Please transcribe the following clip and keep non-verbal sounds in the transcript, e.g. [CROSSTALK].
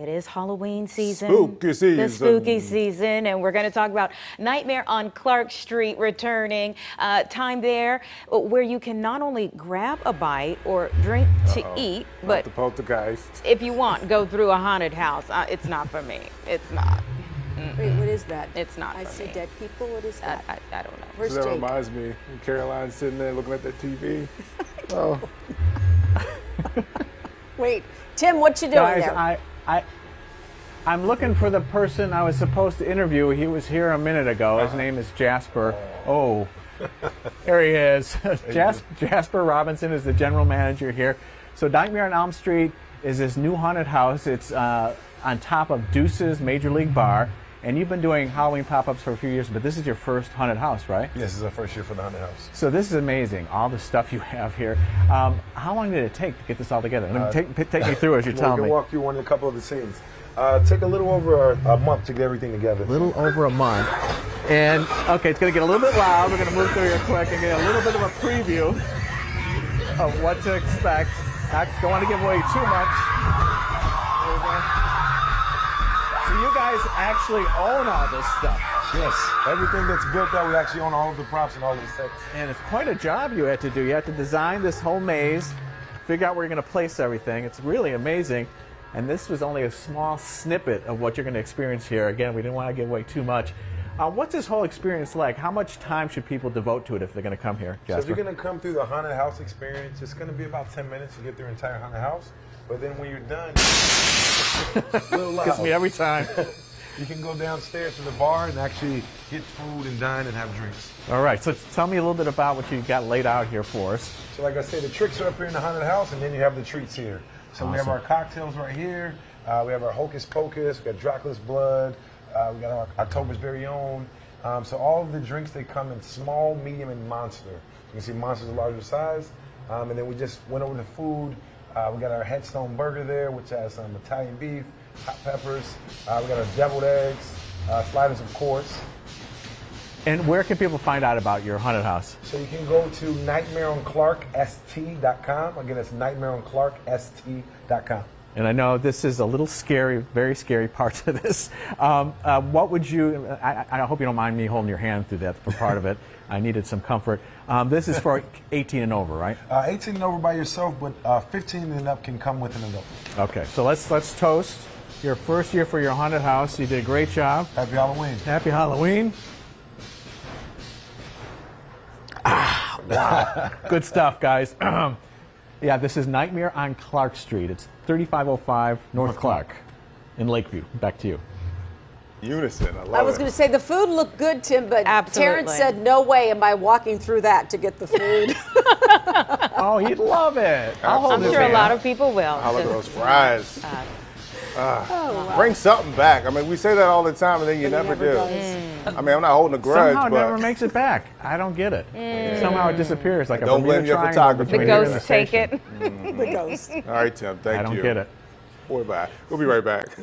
It is Halloween season. Spooky season. The spooky season. And we're going to talk about Nightmare on Clark Street returning. Uh, time there where you can not only grab a bite or drink to Uh-oh. eat, Not but the poltergeist. if you want, go through a haunted house. Uh, it's not for me. It's not. Wait, what is that? It's not I for see me. dead people. What is that? I, I don't know. Where's So that Jake? reminds me, Caroline sitting there looking at that TV. [LAUGHS] Oh, [LAUGHS] Wait, Tim, what you doing Guys, there? I, I, I'm looking for the person I was supposed to interview. He was here a minute ago. His name is Jasper. Oh, there he is. [LAUGHS] Jas- Jasper Robinson is the general manager here. So Nightmare on Elm Street is this new haunted house. It's uh, on top of Deuce's Major League Bar. And you've been doing Halloween pop-ups for a few years, but this is your first haunted house, right? Yes, this is our first year for the Haunted House. So this is amazing, all the stuff you have here. Um, how long did it take to get this all together? Me take, take me through as you're [LAUGHS] Well, we can walk through one a couple of the scenes. Uh, take a little over a, a month to get everything together. A little over a month. And okay, it's going to get a little bit loud. We're going to move through here quick and get a little bit of a preview of what to expect. I don't want to give away too much. There we go. So you guys actually own all this stuff. Yes, everything that's built out, we actually own all of the props and all of the sets. And it's quite a job you had to do. You had to design this whole maze, figure out where you're going to place everything. It's really amazing. And this was only a small snippet of what you're going to experience here. Again, we didn't want to give away too much. Uh, what's this whole experience like? How much time should people devote to it if they're going to come here, So if you're going to come through the Haunted House experience, it's going to be about 10 minutes to get through the entire Haunted House. But then when you're done, a little [LAUGHS] loud. Gets me every time. [LAUGHS] you can go downstairs to the bar and actually get food and dine and have drinks. All right, so tell me a little bit about what you got laid out here for us. So like I said, the tricks are up here in the haunted house, and then you have the treats here. So we have our cocktails right here. Uh, we have our Hocus Pocus. We got Dracula's Blood. Uh, we got our October's very own. Um, so all of the drinks they come in small, medium, and monster. You can see monster's a larger size. Um, and then we just went over the food. Uh, we got our Headstone Burger there, which has some Italian beef, hot peppers. Uh, we got our deviled eggs, uh, sliders, of course. And where can people find out about your haunted house? So you can go to nightmareonclarkst.com. Again, it's nightmareonclarkst.com. And I know this is a little scary, very scary part of this. Um, uh, what would you? I, I hope you don't mind me holding your hand through that for part of it. [LAUGHS] I needed some comfort. Um, this is for 18 and over, right? Uh, 18 and over by yourself, but uh, 15 and up can come with an adult. Okay, so let's let's toast your first year for your haunted house. You did a great job. Happy Halloween. Happy Halloween. Ah, wow. Good stuff, guys. [CLEARS THROAT] yeah, this is Nightmare on Clark Street. It's 3505 North Clark in Lakeview. Back to you. unison. I love it. I was going to say the food looked good, Tim, but Absolutely. Terrence said, "No way am I walking through that to get the food." [LAUGHS] Oh, he'd love it. I'll hold I'm his sure a lot of people will. I love Just- those fries. uh, Ah, Bring something back. I mean, we say that all the time, and then you But he never, never do. Does. I mean, I'm not holding a grudge, Somehow it but never makes it back. I don't get it. Somehow it disappears like a Don't Bermuda blame your Triangle photographer. the between here and ghosts the take station. it. Mm. the ghost. all right, Tim. Thank you. I don't you. get it. Boy, bye. We'll be right back. [LAUGHS]